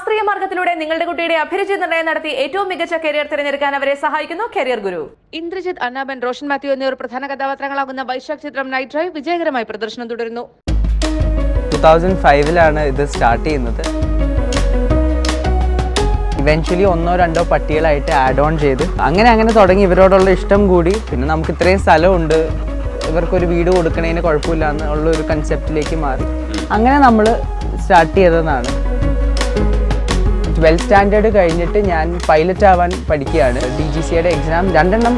ശാസ്ത്രീയ മാർഗത്തിലൂടെ നിങ്ങളുടെ കുട്ടിയുടെ അഭിരുചി നിർണയം നടത്തി ഏറ്റവും മികച്ച കരിയർ തിരഞ്ഞെടുക്കാൻ അവരെ സഹായിക്കുന്നു കരിയർ ഗുരു ഇന്ദ്രജിത് അന്നാബൻ റോഷൻ മാത്യു എന്നിവർ പ്രധാന കഥാപാത്രങ്ങളാകുന്ന വൈശാഖ് ചിത്രം നൈറ്റ് ഡ്രൈവ് വിജയകരമായി പ്രദർശനം തുടരുന്നു. ടു തൗസൻഡ് ഫൈവിലാണ് ഇത് സ്റ്റാർട്ട് ചെയ്യുന്നത്. ഇവൻച്വലി ഒന്നോ രണ്ടോ പട്ടികളായിട്ട് ആഡ് ഓൺ ചെയ്ത് അങ്ങനെ അങ്ങനെ തുടങ്ങി. ഇവരോടുള്ള ഇഷ്ടം കൂടി. പിന്നെ നമുക്ക് ഇത്രയും സ്ഥലമുണ്ട്. ഇവർക്കൊരു വീട് കൊടുക്കണതിന് കുഴപ്പമില്ല എന്നുള്ള ഒരു കൺസെപ്റ്റിലേക്ക് മാറി. അങ്ങനെ നമ്മൾ സ്റ്റാർട്ട് ചെയ്തതാണ്. ട്വൽത്ത് സ്റ്റാൻഡേർഡ് കഴിഞ്ഞിട്ട് ഞാൻ പൈലറ്റ് ആവാൻ പഠിക്കുകയാണ്. ഡി ജി സിയുടെ എക്സാം രണ്ടെണ്ണം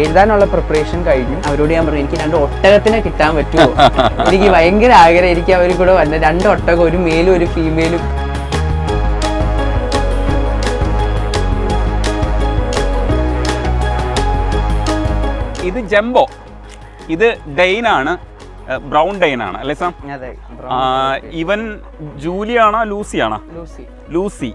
എഴുതാനുള്ള പ്രിപ്പറേഷൻ കഴിഞ്ഞു. അവരോട് ഞാൻ പറഞ്ഞു എനിക്ക് രണ്ട് ഒട്ടകത്തിനെ കിട്ടാൻ പറ്റുമോ? എനിക്ക് ഭയങ്കര ആഗ്രഹം എനിക്ക് അവർ കൂടെ വന്ന രണ്ട് ഒട്ടകം ഒരു മെയിലും ഒരു ഫീമെയിലും ഇത് ജംബോ. ഇത് ഡെയിൻ ആണ് ബ്രൗൺ ഡെയിൻ ആണ് അല്ലേ സാം ഇവൻ ജൂലിയാണോ ലൂസിയാണോ? ലൂസി. ലൂസി.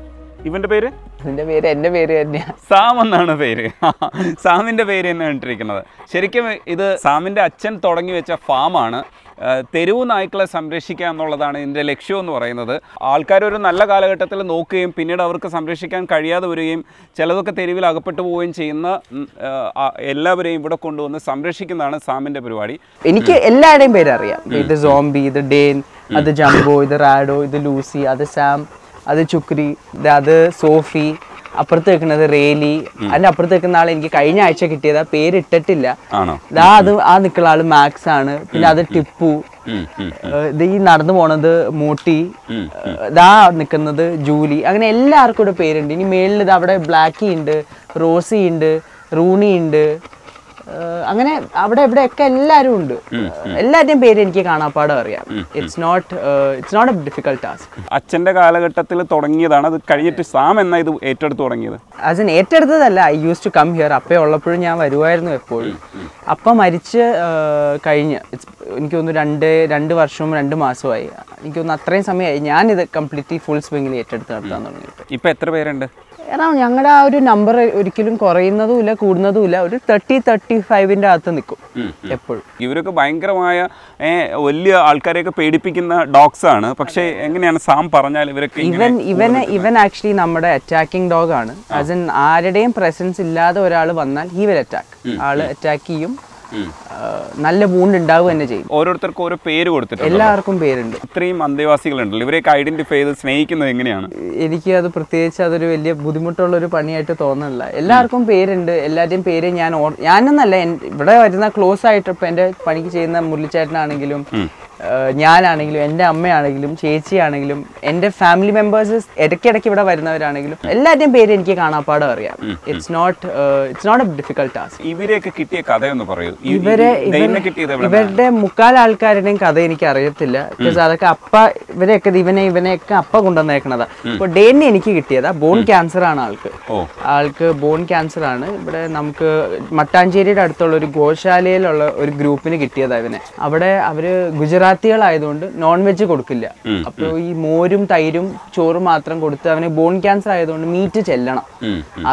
ഇവന്റെ പേര്? ഇതിന്റെ പേര് എന്റെ പേര് തന്നെയാണ് സാം എന്നാണ് പേര്. സാമിന്റെ പേര് തന്നെ കണ്ടിരിക്കുന്നത് ശരിക്കും ഇത് സാമിന്റെ അച്ഛൻ തുടങ്ങി വെച്ച ഫാമാണ്. തെരുവ് നായ്ക്കളെ സംരക്ഷിക്കുക എന്നുള്ളതാണ് ഇതിന്റെ ലക്ഷ്യം എന്ന് പറയുന്നത്. ആൾക്കാർ ഒരു നല്ല കാലഘട്ടത്തിൽ നോക്കുകയും പിന്നീട് അവർക്ക് സംരക്ഷിക്കാൻ കഴിയാതെ വരികയും ചിലതൊക്കെ തെരുവിൽ അകപ്പെട്ടു പോവുകയും ചെയ്യുന്ന എല്ലാവരെയും ഇവിടെ കൊണ്ടുവന്ന് സംരക്ഷിക്കുന്നതാണ് സാമിന്റെ പരിപാടി. എനിക്ക് എല്ലാവരുടെയും പേരറിയാം. ഇത് സോംബി ഇത് ഡേൻ അത് ജംബോ ഇത് റാഡോ ഇത് ലൂസി അത് സാം. അത് ചുക്രി ഇത് അത് സോഫി അപ്പുറത്ത് വെക്കുന്നത് റേലി അതിന്റെ അപ്പുറത്ത് വെക്കുന്ന ആൾ എനിക്ക് കഴിഞ്ഞ ആഴ്ച കിട്ടിയത് പേര് ഇട്ടിട്ടില്ല ദാ അത് ആ നിൽക്കുന്ന ആൾ മാക്സ് ആണ്. പിന്നെ അത് ടിപ്പു. ഇത് ഈ നടന്നു പോണത് മൂട്ടി. ഇതാ ദാ നിൽക്കുന്നത് ജൂലി. അങ്ങനെ എല്ലാവർക്കും ഇവിടെ പേരുണ്ട്. ഇനി മേളിൽ ഇത് അവിടെ ബ്ലാക്കി ഉണ്ട് റോസി ഉണ്ട് റൂണി ഉണ്ട്. അങ്ങനെ അവിടെ ഇവിടെയൊക്കെ എല്ലാവരും ഉണ്ട്. എല്ലാവരുടെയും പേര് എനിക്ക് കാണാപ്പാടം അറിയാം. It's not it's not a difficult task അച്ഛന്റെ കാലഘട്ടത്തിൽ തുടങ്ങിയതാണ്. അത് കഴിഞ്ഞിട്ട് സാം എന്ന ഇത് ഏറ്റെടുത്ത് തുടങ്ങിയത്? As in ഏറ്റെടുത്തതല്ല. I use to come here അപ്പേ ഉള്ളപ്പോഴും ഞാൻ വരുമായിരുന്നു എപ്പോഴും. അപ്പം മരിച്ച് കഴിഞ്ഞ്. എനിക്ക് തോന്നുന്നു രണ്ട് രണ്ട് വർഷവും രണ്ട് മാസമായി എനിക്ക് തോന്നുന്നു അത്രയും സമയമായി. ഞാനിത് കംപ്ലീറ്റ്ലി ഫുൾ സ്വിങ്ങിൽ ഏറ്റെടുത്ത് നടത്താൻ തുടങ്ങിയിട്ട്. ഇപ്പം എത്ര പേരുണ്ട്? കാരണം ഞങ്ങളുടെ ആ ഒരു നമ്പർ ഒരിക്കലും കുറയുന്നതുമില്ല കൂടുന്നതുമില്ല. ഒരു തേർട്ടി തേർട്ടി ഫൈവിന്റെ അകത്ത് നിൽക്കും എപ്പോഴും. ഇവരൊക്കെ ഭയങ്കരമായ വലിയ ആൾക്കാരെയൊക്കെ പേടിപ്പിക്കുന്ന ഡോഗ്സ് ആണ്. പക്ഷേ എങ്ങനെയാണ് സാം പറഞ്ഞാൽ ഇവരൊക്കെ ഇവൻ ഇവന് ഇവൻ ആക്ച്വലി നമ്മുടെ അറ്റാക്കിംഗ് ഡോഗ് ആണ്. ആസ് ഇൻ ആരുടെയും പ്രസൻസ് ഇല്ലാതെ ഒരാൾ വന്നാൽ ഹി വിൽ അറ്റാക്ക് ആൾ അറ്റാക്ക് ചെയ്യും. നല്ല ബൂണ്ട് ഉണ്ടാവുക തന്നെ ചെയ്യും. ഓരോരുത്തർക്കും ഓരോ പേര് കൊടുത്തിട്ടുണ്ട് എല്ലാവർക്കും പേരുണ്ട്. ഇത്രയും അന്തേവാസികളുണ്ടല്ലോ. ഇവരെയൊക്കെ ഐഡന്റിഫൈ ചെയ്ത് സ്നേഹിക്കുന്നത് എങ്ങനെയാണ്? എനിക്ക് അത് പ്രത്യേകിച്ച് അതൊരു വലിയ ബുദ്ധിമുട്ടുള്ള ഒരു പണിയായിട്ട് തോന്നുന്നില്ല. എല്ലാവർക്കും പേരുണ്ട്. എല്ലാവരുടെയും പേര് ഞാൻ ഞാനെന്നല്ല ഇവിടെ വരുന്ന ക്ലോസ് ആയിട്ട് ഇപ്പം എന്റെ പണിക്ക് ചെയ്യുന്ന മുരളിച്ചേട്ടനാണെങ്കിലും ഞാനാണെങ്കിലും എന്റെ അമ്മയാണെങ്കിലും ചേച്ചിയാണെങ്കിലും എന്റെ ഫാമിലി മെമ്പേഴ്സ് ഇടയ്ക്കിടയ്ക്ക് ഇവിടെ വരുന്നവരാണെങ്കിലും എല്ലാവരുടെയും പേര് എനിക്ക് കാണാപ്പാടം അറിയാം. It's not it's not a difficult task ഇവരെയൊക്കെ കിട്ടിയ കഥയൊന്ന് പറയൂ. ഇവരെ ഇവരുടെ മുക്കാൽ ആൾക്കാരുടെയും കഥ എനിക്ക് അറിയത്തില്ല ബിക്കോസ് അതൊക്കെ അപ്പ ഇവരെയൊക്കെ ഇവനെ ഇവനെയൊക്കെ അപ്പ കൊണ്ടുവന്നേക്കണതാ. ഇപ്പൊ ഡേനെ എനിക്ക് കിട്ടിയതാ. ബോൺ ക്യാൻസർ ആണ് ആൾക്ക്. ആൾക്ക് ബോൺ ക്യാൻസർ ആണ് ഇവിടെ നമുക്ക് മട്ടാഞ്ചേരിയുടെ അടുത്തുള്ള ഒരു ഗോശാലയിലുള്ള ഒരു ഗ്രൂപ്പിന് കിട്ടിയതാ ഇവനെ. അവിടെ അവർ ഗുജറാത്തികളായതുകൊണ്ട് നോൺ വെജ് കൊടുക്കില്ല. അപ്പോൾ ഈ മോരും തൈരും ചോറും മാത്രം കൊടുത്ത് അവന് ബോൺ ക്യാൻസർ ആയതുകൊണ്ട് മീറ്റ് ചെല്ലണം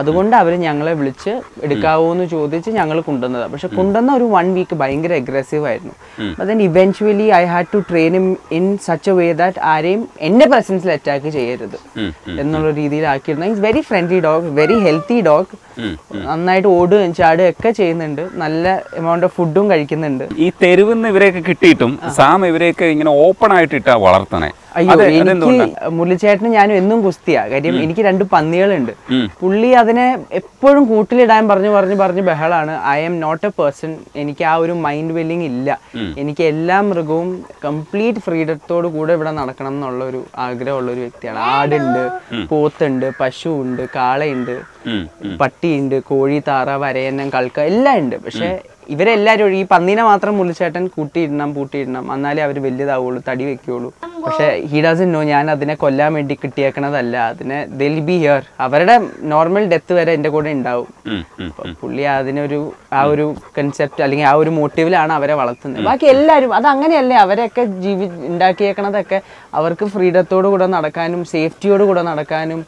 അതുകൊണ്ട് അവർ ഞങ്ങളെ വിളിച്ച് എടുക്കാവോ എന്ന് ചോദിച്ച് ഞങ്ങൾ കൊണ്ടുവന്നതാണ് പക്ഷെ കൊണ്ടുവന്ന ഒരു വൺ വീക്ക് ഭയങ്കര അഗ്രസീവ് ആയിരുന്നു. Then eventually I had to train him in such a way that ആരെയും എന്റെ പ്രസൻസിൽ അറ്റാക്ക് ചെയ്യരുത് എന്നുള്ള രീതിയിൽ രീതിയിലാക്കിയിരുന്നു it's very friendly dog very healthy dog നന്നായിട്ട് ഓടുകയും ചാടുകയും ഒക്കെ ചെയ്യുന്നുണ്ട്. നല്ല എമൗണ്ട് ഓഫ് ഫുഡും കഴിക്കുന്നുണ്ട്. ഈ തെരുവിന്ന് ഇവരെയൊക്കെ കിട്ടിയിട്ടും സാം ഇവരെയൊക്കെ ഇങ്ങനെ ഓപ്പൺ ആയിട്ട് ഇട്ടാ വളർത്തണേ. അയ്യോ എനിക്ക് മുരളിച്ചേട്ടന് ഞാനും എന്നും കുസ്തിയാ കാര്യം എനിക്ക് രണ്ട് പന്നികളുണ്ട്. പുള്ളി അതിനെ എപ്പോഴും കൂട്ടിലിടാൻ പറഞ്ഞു പറഞ്ഞു പറഞ്ഞു ബഹളാണ്. I'm not a person എനിക്ക് ആ ഒരു മൈൻഡ് വെല്ലിംഗ് ഇല്ല. എനിക്ക് എല്ലാ മൃഗവും കംപ്ലീറ്റ് ഫ്രീഡത്തോട് കൂടെ ഇവിടെ നടക്കണം എന്നുള്ള ഒരു ആഗ്രഹമുള്ള ഒരു വ്യക്തിയാണ്. ആടുണ്ട് പോത്തുണ്ട് പശു ഉണ്ട് കാളയുണ്ട് പട്ടിയുണ്ട് കോഴി താറ വരയന്നം കൾക്ക എല്ലാം ഉണ്ട്. പക്ഷെ ഇവരെല്ലാരും ഈ പന്നീനെ മാത്രം മുള്ളിച്ചേട്ടൻ കൂട്ടിയിടണം പൂട്ടിയിടണം. എന്നാലേ അവർ വലുതാവുള്ളൂ തടി വെക്കുള്ളൂ. പക്ഷെ ഹി ഡസൻ നോ ഞാൻ അതിനെ കൊല്ലാൻ വേണ്ടി കിട്ടിയേക്കണതല്ല. അതിനെ ദിൽ ബി ഹിയർ അവരുടെ നോർമൽ ഡെത്ത് വരെ എന്റെ കൂടെ ഉണ്ടാവും. പുള്ളി അതിനൊരു ആ ഒരു കൺസെപ്റ്റ് അല്ലെങ്കിൽ ആ ഒരു മോട്ടീവിലാണ് അവരെ വളർത്തുന്നത്. ബാക്കി എല്ലാവരും അത് അങ്ങനെയല്ലേ അവരെയൊക്കെ ജീവി ഉണ്ടാക്കിയേക്കണതൊക്കെ. അവർക്ക് ഫ്രീഡത്തോടു കൂടെ നടക്കാനും സേഫ്റ്റിയോട് കൂടെ നടക്കാനും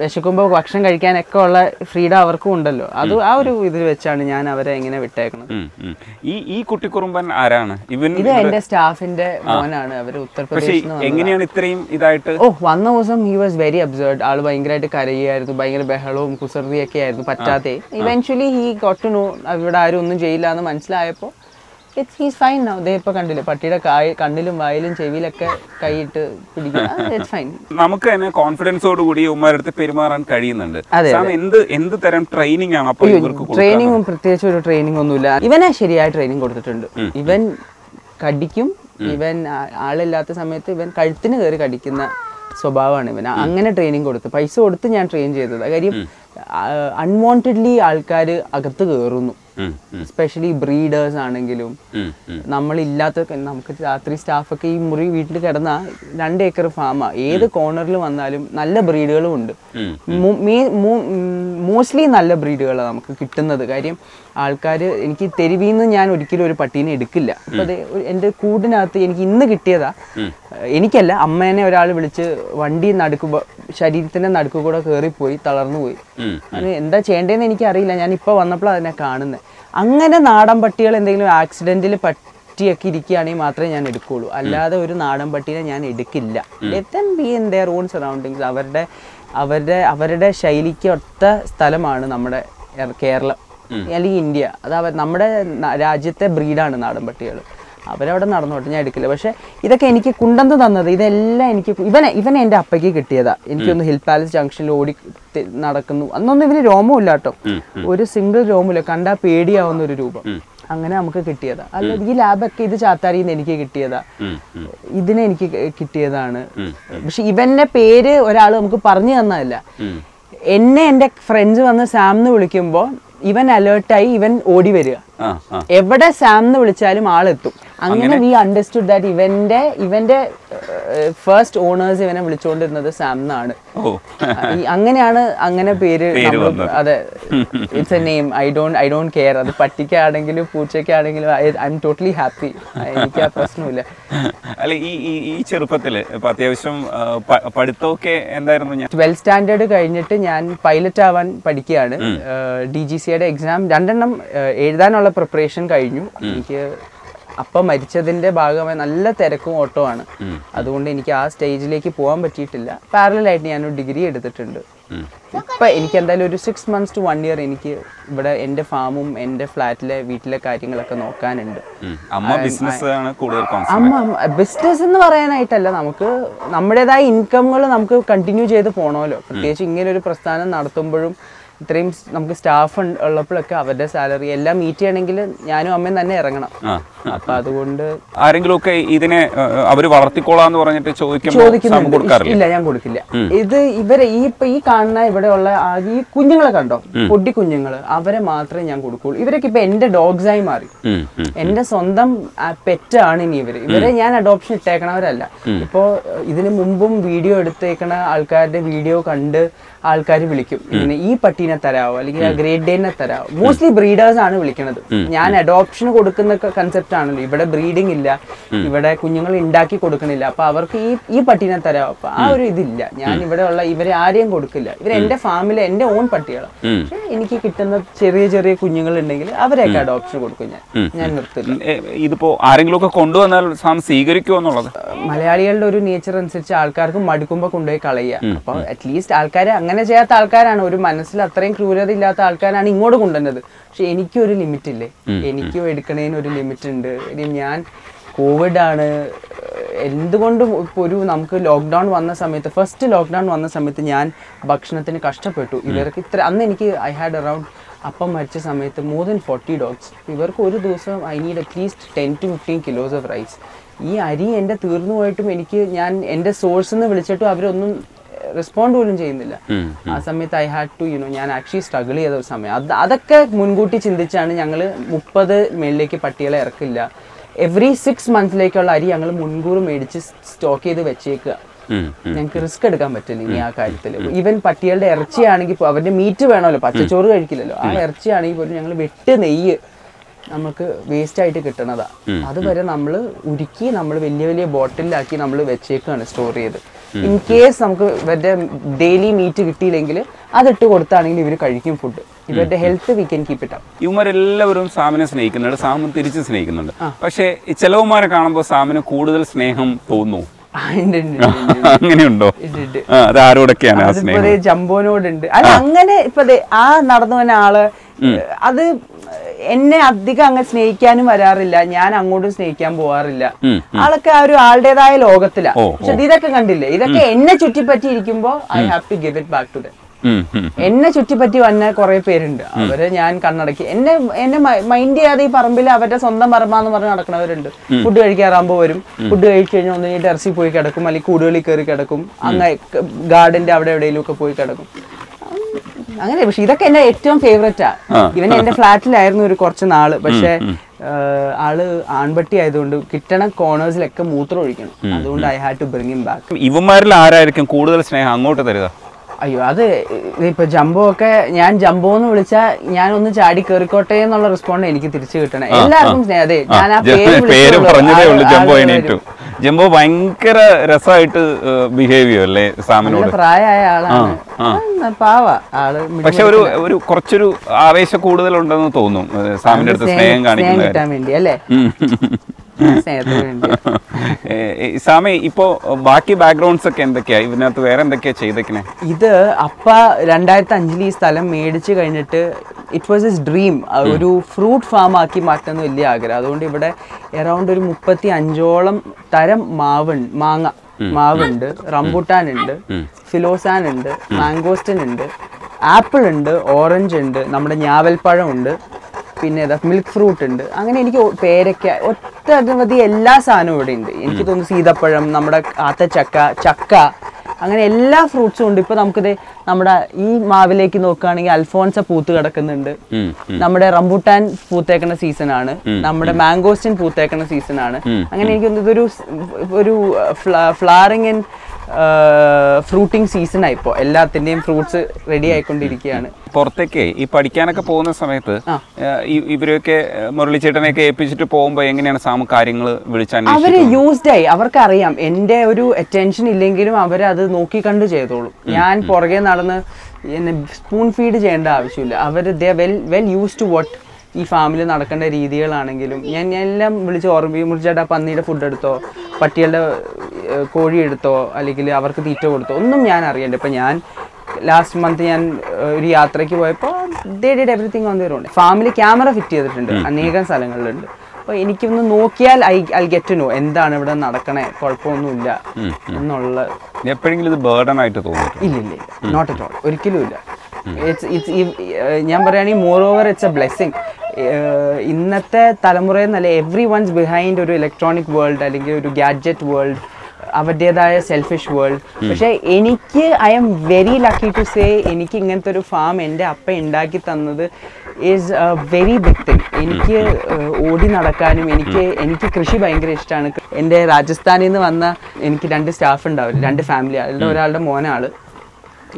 വിശക്കുമ്പോൾ ഭക്ഷണം കഴിക്കാനൊക്കെ ഉള്ള ഫ്രീഡം അവർക്കും ഉണ്ടല്ലോ. അത് ആ ഒരു ഇതിൽ വെച്ചാണ് ഞാൻ അവരെ എങ്ങനെ വിട്ടേക്കുന്നത്. ഈ ഈ കുട്ടിക്കുറുമ്പൻ ആരാണ്? ഇവൻ ഇത് എന്റെ സ്റ്റാഫിന്റെ മോനാണ്. അവർ ഉത്തർപ്രദേശ് ഉത്തർപ്രദേശിൽ എങ്ങനെയാണ് ഇത്രയും ഇതായിട്ട്? ഓ വന്ന ദിവസം ഹി വാസ് വെരി അബ്സേർഡ് ആൾ ഭയങ്കരമായിട്ട് കരയുമായിരുന്നു ഭയങ്കര ബഹളവും കുസൃതിയൊക്കെ ആയിരുന്നു. പറ്റാതെ. Eventually he got to know ഇവിടെ ആരും ഒന്നും ചെയ്യില്ല എന്ന് മനസ്സിലായപ്പോൾ ഇറ്റ്സ് ഹീസ് ഫൈൻ നൗ ദേ ഇപ്പൊ കണ്ടില്ലേ പട്ടിയുടെ കണ്ണിലും വായിലും ചെവിയിലൊക്കെ കൈയിട്ട് പിടിക്കും. നമുക്ക് തന്നെ കോൺഫിഡൻസോട് കൂടി ഉമ്മാരടുത്ത് പെരുമാറാൻ കഴിയുന്നുണ്ട്. അതെ, എന്ത് എന്ത് തരം ട്രെയിനിങ് ആണ് അപ്പോൾ ഇവർക്ക്? ട്രെയിനിങ്ങും പ്രത്യേകിച്ച് ഒരു ട്രെയിനിങ് ഒന്നുമില്ല. ഇവനെ ശരിയായ ട്രെയിനിങ് കൊടുത്തിട്ടുണ്ട്. ഇവൻ കടിക്കും. ഇവൻ ആളില്ലാത്ത സമയത്ത് ഇവൻ കഴുത്തിന് കയറി കടിക്കുന്ന സ്വഭാവമാണ് ഇവൻ അങ്ങനെ ട്രെയിനിങ് കൊടുത്ത്. പൈസ കൊടുത്ത് ഞാൻ ട്രെയിൻ ചെയ്തത്. കാര്യം അൺവാണ്ടഡ്ലി ആൾക്കാർ അകത്ത് കയറുന്നു എസ്പെഷ്യലി ബ്രീഡേഴ്സ് ആണെങ്കിലും. നമ്മളില്ലാത്ത നമുക്ക് രാത്രി സ്റ്റാഫൊക്കെ ഈ മുറി വീട്ടിൽ കിടന്ന രണ്ട് ഏക്കർ ഫാമാ ഏത് കോർണറിൽ വന്നാലും നല്ല ബ്രീഡുകളും ഉണ്ട്. മോസ്റ്റ്ലി നല്ല ബ്രീഡുകളാണ് നമുക്ക് കിട്ടുന്നത്. കാര്യം ആൾക്കാർ എനിക്ക് തെരുവിൽ നിന്ന് ഞാൻ ഒരിക്കലും ഒരു പട്ടീനെ എടുക്കില്ല. അപ്പൊ അത് എന്റെ കൂടിനകത്ത് എനിക്ക് ഇന്ന് കിട്ടിയതാ. എനിക്കല്ല അമ്മേനെ ഒരാൾ വിളിച്ച് വണ്ടി നടക്കു ശരീരത്തിന്റെ നടുക്ക് കൂടെ കയറിപ്പോയി തളർന്നു പോയി. അത് എന്താ ചെയ്യേണ്ടതെന്ന് എനിക്ക് അറിയില്ല ഞാൻ ഇപ്പോൾ വന്നപ്പോഴാണ് അതിനെ കാണുന്നത് അങ്ങനെ നാടൻ പട്ടികൾ എന്തെങ്കിലും ആക്സിഡന്റിൽ പറ്റിയൊക്കെ ഇരിക്കുകയാണെങ്കിൽ മാത്രമേ ഞാൻ എടുക്കുകയുള്ളൂ അല്ലാതെ ഒരു നാടൻ പട്ടീനെ ഞാൻ എടുക്കില്ല. Let be in their own surroundings അവരുടെ അവരുടെ അവരുടെ ശൈലിക്കൊത്ത സ്ഥലമാണ് നമ്മുടെ കേരളം. അല്ലെങ്കിൽ ഇന്ത്യ. അത് നമ്മുടെ രാജ്യത്തെ ബ്രീഡാണ് നാടൻ പട്ടികൾ അവരവിടെ നടന്നോട്ടെ ഞാൻ എടുക്കില്ല. പക്ഷെ ഇതൊക്കെ എനിക്ക് കുണ്ടന്ന് തന്നത് ഇതെല്ലാം എനിക്ക് ഇവനെ ഇവനെ എന്റെ അപ്പയ്ക്ക് കിട്ടിയതാ. എനിക്കൊന്ന് ഹിൽ പാലസ് ജംഗ്ഷനിൽ ഓടി നടക്കുന്നു. അന്നൊന്നും ഇവന് രോമമില്ല കേട്ടോ. ഒരു സിംഗിൾ രോമില്ല കണ്ടാ പേടിയാവുന്ന ഒരു രൂപം. അങ്ങനെ നമുക്ക് കിട്ടിയതാ. അല്ല ഈ ലാബൊക്കെ ഇത് ചാത്താരിന്ന് എനിക്ക് കിട്ടിയതാ. ഇതിനെ എനിക്ക് കിട്ടിയതാണ്. പക്ഷെ ഇവന്റെ പേര് ഒരാൾ നമുക്ക് പറഞ്ഞു തന്നതല്ല. എന്നെ എന്റെ ഫ്രണ്ട്സ് വന്ന് സാം എന്ന് വിളിക്കുമ്പോൾ ഇവൻ അലേർട്ടായി ഇവൻ ഓടി വരിക. എവിടെ സാം എന്ന് വിളിച്ചാലും ആളെത്തും. അങ്ങനെ വി അണ്ടർസ്റ്റുഡ് ദാറ്റ് ഇവന്റെ ഇവന്റെ ഫസ്റ്റ് ഓണേഴ്സ് ഇവനെ വിളിച്ചുകൊണ്ടിരുന്നത് സാം എന്നാണ്. അങ്ങനെയാണ് അങ്ങനെ പേര്. അതെ it's a name I don't I don't care അത് പട്ടിക്കാണെങ്കിലും പൂച്ചയ്ക്കാണെങ്കിലും ഐ എം ടോട്ടലി ഹാപ്പി എനിക്ക് ആ പ്രശ്നമില്ല. അല്ല ഈ ഈ ചെറുപ്പത്തിൽ ഇപ്പൊ അത്യാവശ്യം പഠിത്തമൊക്കെ എന്തായിരുന്നു ഞാൻ? ട്വൽത്ത് സ്റ്റാൻഡേർഡ് കഴിഞ്ഞിട്ട് ഞാൻ പൈലറ്റ് ആവാൻ പഠിക്കുകയാണ്. ഡി ജി സിയുടെ എക്സാം രണ്ടെണ്ണം എഴുതാനുള്ള പ്രിപ്പറേഷൻ കഴിഞ്ഞു. എനിക്ക് അപ്പം മരിച്ചതിന്റെ ഭാഗമായി നല്ല തിരക്കും ഓട്ടോ ആണ് അതുകൊണ്ട് എനിക്ക് ആ സ്റ്റേജിലേക്ക് പോകാൻ പറ്റിയിട്ടില്ല. പാരലായിട്ട് ഞാനൊരു ഡിഗ്രി എടുത്തിട്ടുണ്ട്. ഇപ്പൊ എനിക്ക് എന്തായാലും ഒരു six months to one year എനിക്ക് ഇവിടെ എന്റെ ഫാമും എന്റെ ഫ്ലാറ്റിലെ വീട്ടിലെ കാര്യങ്ങളൊക്കെ നോക്കാനുണ്ട്. അമ്മ ബിസിനസ് അമ്മ ബിസിനസ് എന്ന് പറയാനായിട്ടല്ല. നമുക്ക് നമ്മുടേതായ ഇൻകമുകൾ നമുക്ക് കണ്ടിന്യൂ ചെയ്ത് പോണോലോ പ്രത്യേകിച്ച് ഇങ്ങനെ ഒരു പ്രസ്ഥാനം നടത്തുമ്പോഴും ഇത്രയും നമുക്ക് സ്റ്റാഫ് ഉള്ളപ്പോഴൊക്കെ അവരുടെ സാലറി എല്ലാം മീറ്റ് ചെയ്യണമെങ്കിൽ ഞാനും അമ്മയും തന്നെ ഇറങ്ങണം. അപ്പൊ അതുകൊണ്ട് ആരെങ്കിലും ഒക്കെ ഇതിനെ അവർ വളർത്തിക്കോളാന്ന് പറഞ്ഞിട്ട് ചോദിക്കുന്നുണ്ട്. ഇല്ല ഞാൻ കൊടുക്കില്ല. ഇത് ഇവരെ ഈ ഇപ്പൊ ഈ കാണുന്ന ഇവിടെ ഉള്ള ഈ കുഞ്ഞുങ്ങളെ കണ്ടോ? പൊടി കുഞ്ഞുങ്ങൾ. അവരെ മാത്രമേ ഞാൻ കൊടുക്കുള്ളൂ. ഇവരൊക്കെ ഇപ്പൊ എന്റെ ഡോഗ്സ് ആയി മാറി. എന്റെ സ്വന്തം പെറ്റ് ആണ് ഇനി ഇവർ. ഇവരെ ഞാൻ അഡോപ്ഷൻ ഇട്ടേക്കണവരല്ല. ഇപ്പോ ഇതിനു മുമ്പും വീഡിയോ എടുത്തേക്കണ ആൾക്കാരുടെ വീഡിയോ കണ്ട് ആൾക്കാർ വിളിക്കും. ഈ ഈ പട്ടീനെ തരാവോ? അല്ലെങ്കിൽ ഗ്രേറ്റ് ഡേനെ തരാവോ? മോസ്റ്റ്ലി ബ്രീഡേഴ്സ് ആണ് വിളിക്കുന്നത്. ഞാൻ അഡോപ്ഷൻ കൊടുക്കുന്ന കൺസെപ്റ്റ് ആണല്ലോ. ഇവിടെ ബ്രീഡിംഗ് ഇല്ല. ഇവിടെ കുഞ്ഞുങ്ങൾ ഉണ്ടാക്കി കൊടുക്കണില്ല. അപ്പൊ അവർക്ക് ഈ ഈ പട്ടീനെ തരാവോ? അപ്പൊ ആ ഒരു ഇതില്ല. ഞാൻ ഇവിടെ ഉള്ള ഇവരെ ആരെയും കൊടുക്കില്ല. ഇവർ എന്റെ ഫാമിലെ എന്റെ ഓൺ പട്ടികളാണ് പക്ഷെ എനിക്ക് കിട്ടുന്ന ചെറിയ ചെറിയ കുഞ്ഞുങ്ങൾ ഉണ്ടെങ്കിൽ അവരെയൊക്കെ അഡോപ്ഷൻ കൊടുക്കും ഞാൻ. ഞാൻ നിർത്തില്ല. ഇതിപ്പോ ആരെങ്കിലും ഒക്കെ കൊണ്ടുവന്നാൽ സാം സ്വീകരിക്കുമോ എന്നുള്ളത്? മലയാളികളുടെ ഒരു നേച്ചർ അനുസരിച്ച് ആൾക്കാർക്ക് മടുക്കുമ്പോൾ കൊണ്ടുപോയി കളയുക. അപ്പൊ അറ്റ്ലീസ്റ്റ് ആൾക്കാർ അങ്ങനെ ചെയ്യാത്ത ആൾക്കാരാണ്. ഒരു മനസ്സിൽ അത്രയും ക്രൂരത ഇല്ലാത്ത ആൾക്കാരാണ് ഇങ്ങോട്ട് കൊണ്ടുവന്നത്. പക്ഷെ എനിക്കൊരു ലിമിറ്റ് ഇല്ലേ? എനിക്കും എടുക്കണേന് ഒരു ലിമിറ്റ് ഉണ്ട്. ഇനി ഞാൻ കോവിഡ് ആണ്. എന്തുകൊണ്ടും ഇപ്പൊ ഒരു നമുക്ക് ലോക്ക്ഡൗൺ വന്ന സമയത്ത് ഫസ്റ്റ് ലോക്ക്ഡൗൺ വന്ന സമയത്ത് ഞാൻ ഭക്ഷണത്തിന് കഷ്ടപ്പെട്ടു. ഇവർക്ക് ഇത്ര അന്ന് എനിക്ക് ഐ ഹാഡ് അറൌണ്ട് അപ്പം മരിച്ച സമയത്ത് മോർ ദൻ ഫോർട്ടി ഡോഗ്സ് ഇവർക്ക് ഒരു ദിവസം I need at least ten to fifteen kilos of rice ഈ അരി എന്റെ തീർന്നു പോയിട്ടും എനിക്ക് ഞാൻ എന്റെ സോഴ്സിൽ നിന്ന് വിളിച്ചിട്ടും അവരൊന്നും റെസ്പോണ്ട് പോലും ചെയ്യുന്നില്ല. ആ സമയത്ത് I had to you know ഞാൻ ആക്ച്വലി സ്ട്രഗിൾ ചെയ്ത ഒരു സമയം. അത് അതൊക്കെ മുൻകൂട്ടി ചിന്തിച്ചാണ് ഞങ്ങൾ മുപ്പത് മേളിലേക്ക് പട്ടികളെ ഇറക്കില്ല. എവറി സിക്സ് മന്ത്സിലേക്കുള്ള അരി ഞങ്ങൾ മുൻകൂർ മേടിച്ച് സ്റ്റോക്ക് ചെയ്ത് വെച്ചേക്കുക. ഞങ്ങൾക്ക് റിസ്ക് എടുക്കാൻ പറ്റില്ല ഇനി ആ കാര്യത്തിൽ ഈവൻ പട്ടികളുടെ ഇറച്ചിയാണെങ്കിൽ അവരുടെ മീറ്റ് വേണമല്ലോ പച്ചച്ചോറ് കഴിക്കില്ലല്ലോ. ആ ഇറച്ചിയാണെങ്കിൽ പോലും ഞങ്ങൾ വെട്ട് നെയ്യ് നമുക്ക് വേസ്റ്റ് ആയിട്ട് കിട്ടണതാ. അതുവരെ നമ്മൾ ഉരുക്കി നമ്മൾ വലിയ വലിയ ബോട്ടിലാക്കി നമ്മൾ വെച്ചേക്കാണ് സ്റ്റോർ ചെയ്ത്. ഇൻ കേസ് നമുക്ക് ഇവരുടെ ഡെയിലി മീറ്റ് കിട്ടിയില്ലെങ്കിൽ അതിട്ട് കൊടുത്താണെങ്കിൽ ഇവർ കഴിക്കും ഫുഡ് ഇവരുടെ health we can keep it up ഇവരെല്ലാവരും സാമിനെ സ്നേഹിക്കുന്നുണ്ട് സാമൻ തിരിച്ച് സ്നേഹിക്കുന്നുണ്ട്. പക്ഷേ ചിലവന്മാരെ കാണുമ്പോൾ സാമിന് കൂടുതൽ സ്നേഹം തോന്നുന്നു. അങ്ങനെയുണ്ടോ? അത് ആരോടൊക്കെയാണ് ജംബോനോടുണ്ട്. അല്ല അങ്ങനെ ഇപ്പൊ ആ നടന്നു വന്ന ആൾ അത് എന്നെ അധികം അങ്ങ് സ്നേഹിക്കാനും വരാറില്ല. ഞാൻ അങ്ങോട്ടും സ്നേഹിക്കാൻ പോവാറില്ല. ആളൊക്കെ ആ ഒരു ആളുടേതായ ലോകത്തിലാ. പക്ഷെ ഇതൊക്കെ കണ്ടില്ലേ? ഇതൊക്കെ എന്നെ ചുറ്റിപ്പറ്റി ഇരിക്കുമ്പോ I have to give it back to them. എന്നെ ചുറ്റിപ്പറ്റി വന്ന കുറെ പേരുണ്ട്. അവർ ഞാൻ കണ്ണടക്കി. എന്നെ എന്നെ മൈൻഡ് ചെയ്യാതെ ഈ പറമ്പിൽ അവരുടെ സ്വന്തം പറമ്പാന്ന് പറഞ്ഞ് നടക്കുന്നവരുണ്ട് ഫുഡ് കഴിക്കാറാകുമ്പോൾ വരും. ഫുഡ് കഴിച്ചു കഴിഞ്ഞാൽ ഒന്ന് ടെറസിൽ പോയി കിടക്കും. അല്ലെങ്കിൽ കൂടുകളിൽ കയറി കിടക്കും. അങ്ങനെ ഗാർഡന്റെ അവിടെ എവിടെയെങ്കിലും ഒക്കെ പോയി കിടക്കും. അങ്ങനെ പക്ഷെ ഇതൊക്കെ എന്റെ ഏറ്റവും ഫേവറേറ്റാ ഇവൻ എന്റെ ഫ്ലാറ്റിലായിരുന്നു ഒരു കുറച്ച് നാൾ. പക്ഷെ ആൾ ആൺപട്ടി ആയതുകൊണ്ട് കിട്ടണ കോർണേഴ്സിലൊക്കെ മൂത്രം ഒഴിക്കണം. അതുകൊണ്ട് I had to bring him back ഇവന്മാരിൽ ആരായിരിക്കും കൂടുതൽ സ്നേഹം? അങ്ങോട്ട് തരുക. അയ്യോ അത് ഇപ്പൊ ജംബോ ഒക്കെ ഞാൻ ജംബോ എന്ന് വിളിച്ചാൽ ഞാൻ ഒന്ന് ചാടി കേറിക്കോട്ടെ എന്നുള്ള റെസ്പോണ്ട് എനിക്ക് തിരിച്ചു കിട്ടണം. എല്ലാവർക്കും സ്നേഹം. അതെ ഞാൻ ആ പേര് വിളിച്ചേ ജംബോ. ഭയങ്കര രസമായിട്ട് ബിഹേവ് ചെയ്യും അല്ലേ സാമിനോട്? പ്രായമായ ആളാണ്. പാവ ആൾ പക്ഷെ ഒരു ഒരു കുറച്ചൊരു ആവേശ കൂടുതലുണ്ടെന്ന് തോന്നും സാമിന്റെ അടുത്ത് സ്നേഹം കാണിക്കാൻ കാണിക്കുന്ന വേണ്ടി അല്ലേ? സാമി ഇപ്പോ ബാക്കി ബാക്ക്ഗ്രൗണ്ട്സ് ഒക്കെ എന്തൊക്കെയാ? ഇതിനകത്ത് വേറെ എന്തൊക്കെയാ ചെയ്തേക്കണേ? ഇത് അപ്പ രണ്ടായിരത്തി അഞ്ചിൽ ഈ സ്ഥലം മേടിച്ചു കഴിഞ്ഞിട്ട് ഇറ്റ് വാസ് ഇസ് ഡ്രീം ഒരു ഫ്രൂട്ട് ഫാം ആക്കി മാറ്റുന്ന വലിയ ആഗ്രഹം. അതുകൊണ്ട് ഇവിടെ എറൗണ്ട് ഒരു മുപ്പത്തി അഞ്ചോളം തരം മാവ് മാങ്ങ. മാവുണ്ട് റംബുട്ടാൻ ഉണ്ട് ഫിലോസാൻ ഉണ്ട് മാങ്കോസ്റ്റൻ ഉണ്ട് ആപ്പിൾ ഉണ്ട് ഓറഞ്ച് ഉണ്ട് നമ്മുടെ ഞാവൽപ്പഴം ഉണ്ട് പിന്നെ ഏതാ മിൽക്ക് ഫ്രൂട്ട് ഉണ്ട്. അങ്ങനെ എനിക്ക് പേരക്ക ഒറ്റവധി എല്ലാ സാധനവും ഇവിടെ ഉണ്ട്. എനിക്ക് തോന്നുന്നു സീതപ്പഴം നമ്മുടെ ആത്തച്ചക്ക ചക്ക അങ്ങനെ എല്ലാ ഫ്രൂട്ട്സും ഉണ്ട്. ഇപ്പൊ നമുക്കിത് നമ്മുടെ ഈ മാവിലേക്ക് നോക്കുകയാണെങ്കിൽ അൽഫോൺസ പൂത്ത് കിടക്കുന്നുണ്ട്. നമ്മുടെ റംബുട്ടാൻ പൂത്തേക്കുന്ന സീസൺ ആണ്. നമ്മുടെ മാംഗോസ്റ്റിൻ പൂത്തേക്കുന്ന സീസൺ ആണ്. അങ്ങനെ എനിക്ക് ഇതൊരു ഒരു ഫ്ലവറിങ് ആൻഡ് ഫ്രൂട്ടിങ് സീസൺ ആയിപ്പോ എല്ലാത്തിന്റെയും ഫ്രൂട്ട്സ് റെഡി ആയിക്കൊണ്ടിരിക്കുകയാണ്. പുറത്തേക്ക് ഈ പഠിക്കാനൊക്കെ പോകുന്ന സമയത്ത് ഇവരൊക്കെ മുരളിച്ചേട്ടനെയൊക്കെ ഏൽപ്പിച്ചിട്ട് പോകുമ്പോ എങ്ങനെയാണ് സാമ കാര്യങ്ങൾ അവർ വിളിച്ചന്വേഷിക്കുന്നത് യൂസ്ഡ് ആയി. അവർക്കറിയാം. എന്റെ ഒരു അറ്റൻഷൻ ഇല്ലെങ്കിലും അവരത് നോക്കി കണ്ട് ചെയ്തോളും. ഞാൻ പുറകെ നടന്ന് എന്നെ സ്പൂൺ ഫീഡ് ചെയ്യേണ്ട ആവശ്യമില്ല. അവർ they well well use to what ഈ ഫാമിൽ നടക്കേണ്ട രീതികളാണെങ്കിലും ഞാൻ എല്ലാം വിളിച്ച് ഓർമ്മിക്കും മുറിച്ചേട്ടാ പന്നിയുടെ ഫുഡ് എടുത്തോ പട്ടികളുടെ കോഴി എടുത്തോ അല്ലെങ്കിൽ അവർക്ക് തീറ്റ കൊടുത്തോ ഒന്നും ഞാൻ അറിയണ്ട. ഇപ്പം ഞാൻ ലാസ്റ്റ് മന്ത് ഞാൻ ഒരു യാത്രയ്ക്ക് പോയപ്പോൾ they did everything on their own family camera fit ചെയ്തിട്ടുണ്ട്. അനേകം സ്ഥലങ്ങളിലുണ്ട്. അപ്പോൾ എനിക്കൊന്ന് നോക്കിയാൽ ഐ ഐ ഗെറ്റ് നോ എന്താണ് ഇവിടെ നടക്കണേ? കുഴപ്പമൊന്നുമില്ല എന്നുള്ള എപ്പോഴെങ്കിലും ഇത് ബേർഡൻ ആയിട്ട് ഇല്ല ഇല്ല ഇല്ല. നോട്ട് അറ്റ് ഓൾ ഒരിക്കലും ഇല്ല. ഇറ്റ്സ് ഇറ്റ്സ് ഞാൻ പറയുകയാണെങ്കിൽ moreover it's a blessing ഇന്നത്തെ തലമുറയിൽ നല്ല എവ്രി വൺസ് ബിഹൈൻഡ് ഒരു ഇലക്ട്രോണിക് വേൾഡ് അല്ലെങ്കിൽ ഒരു ഗാഡ്ജറ്റ് വേൾഡ് അവരുടേതായ സെൽഫിഷ് വേൾഡ് പക്ഷേ എനിക്ക് I'm very lucky to say എനിക്ക് ഇങ്ങനത്തെ ഒരു ഫാം എന്റെ അപ്പ ഉണ്ടാക്കി തന്നത് is a very big thing എനിക്ക് ഏഹ്, ഓടി നടക്കാനും എനിക്ക് എനിക്ക് കൃഷി ഭയങ്കര ഇഷ്ടമാണ് എന്റെ രാജസ്ഥാനിൽ നിന്ന് വന്ന എനിക്ക് രണ്ട് സ്റ്റാഫ് ഉണ്ടാവില്ല രണ്ട് ഫാമിലി അതിൽ ഒരാളുടെ മോനാൾ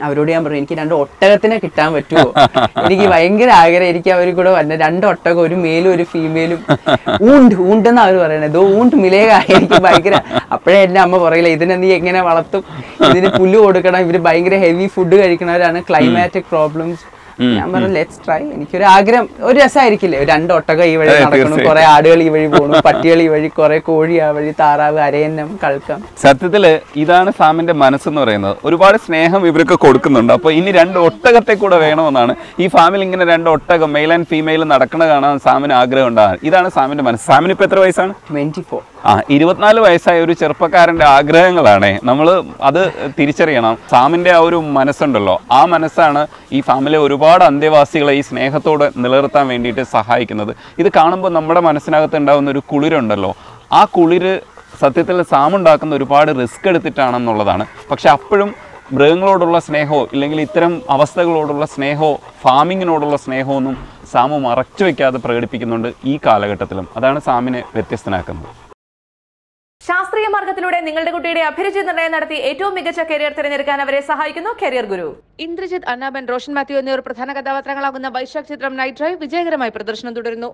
അവരോട് ഞാൻ പറഞ്ഞു എനിക്ക് രണ്ട് ഒട്ടകത്തിനെ കിട്ടാൻ പറ്റുമോ എനിക്ക് ഭയങ്കര ആഗ്രഹം എനിക്ക് അവർ കൂടെ വന്ന രണ്ട് ഒട്ടകം ഒരു മേലും ഒരു ഫീമെയിലും ഊണ്ട് ഊണ്ടെന്ന് അവർ പറയണത്. ഇതോ ഊണ്ട് മിലേക എനിക്ക് ഭയങ്കര അപ്പോഴേ എന്റെ അമ്മ പറയില്ല ഇതിനെ നീ എങ്ങനെ വളർത്തും? ഇതിന് പുല്ല് കൊടുക്കണം ഇവർ ഭയങ്കര ഹെവി ഫുഡ് കഴിക്കണവരാണ് ക്ലൈമാറ്റിക് പ്രോബ്ലംസ് ഞാൻ പറഞ്ഞു ലെറ്റ്സ് ട്രൈ എനിക്കൊരു ആഗ്രഹം ഒരു രസമായിരിക്കില്ലേ രണ്ട് ഒട്ടക ഈ വഴി നടക്കണം. കുറെ ആടുകൾ ഈ വഴി പോകണം പട്ടികൾ ഈ വഴി കുറെ കോഴി ആ വഴി താറാവ് അരയന്നം കൾക്കം സത്യത്തിൽ ഇതാണ് സാമിന്റെ മനസ്സെന്ന് പറയുന്നത്. ഒരുപാട് സ്നേഹം ഇവർക്ക് കൊടുക്കുന്നുണ്ട്. അപ്പൊ ഇനി രണ്ട് ഒട്ടകത്തെ കൂടെ വേണമെന്നാണ്. ഈ ഫാമിൽ ഇങ്ങനെ രണ്ട് ഒട്ടകം മെയിൽ ആൻഡ് ഫീമെയിൽ നടക്കണ കാണാൻ സാമിന് ആഗ്രഹം ഉണ്ടാകാൻ. ഇതാണ് സാമിന്റെ മനസ്സ്. സാമിന് ഇപ്പൊ എത്ര വയസ്സാണ്? ട്വന്റി ഫോർ ആ ഇരുപത്തിനാല് വയസ്സായ ഒരു ചെറുപ്പക്കാരന്റെ ആഗ്രഹങ്ങളാണ്. നമ്മൾ അത് തിരിച്ചറിയണം. സാമിന്റെ ആ ഒരു മനസ്സുണ്ടല്ലോ. ആ മനസ്സാണ് ഈ ഫാമിലെ ഒരുപാട് അന്തേവാസികളെ ഈ സ്നേഹത്തോടെ നിലനിർത്താൻ വേണ്ടിയിട്ട് സഹായിക്കുന്നത്. ഇത് കാണുമ്പോൾ നമ്മുടെ മനസ്സിനകത്ത് ഉണ്ടാകുന്ന ഒരു കുളിരുണ്ടല്ലോ. ആ കുളിര് സത്യത്തിൽ സാമുണ്ടാക്കുന്ന ഒരുപാട് റിസ്ക് എടുത്തിട്ടാണെന്നുള്ളതാണ്. പക്ഷെ അപ്പോഴും മൃഗങ്ങളോടുള്ള സ്നേഹമോ ഇല്ലെങ്കിൽ ഇത്തരം അവസ്ഥകളോടുള്ള സ്നേഹമോ ഫാമിങ്ങിനോടുള്ള സ്നേഹമൊന്നും സാമു മറച്ചു വയ്ക്കാതെ പ്രകടിപ്പിക്കുന്നുണ്ട് ഈ കാലഘട്ടത്തിലും. അതാണ് സാമിനെ വ്യത്യസ്തനാക്കുന്നത്. ശാസ്ത്രീയ മാർഗത്തിലൂടെ നിങ്ങളുടെ കുട്ടിയുടെ അഭിരുചി നിർണയം നടത്തി ഏറ്റവും മികച്ച കരിയർ തിരഞ്ഞെടുക്കാൻ അവരെ സഹായിക്കുന്നു കരിയർ ഗുരു ഇന്ദ്രജിത് അന്നാബൻ റോഷൻ മാത്യു എന്നിവർ പ്രധാന കഥാപാത്രങ്ങളാകുന്ന വൈശാഖ് ചിത്രം നൈറ്റ് ഡ്രൈവ് വിജയകരമായി പ്രദർശനം തുടരുന്നു.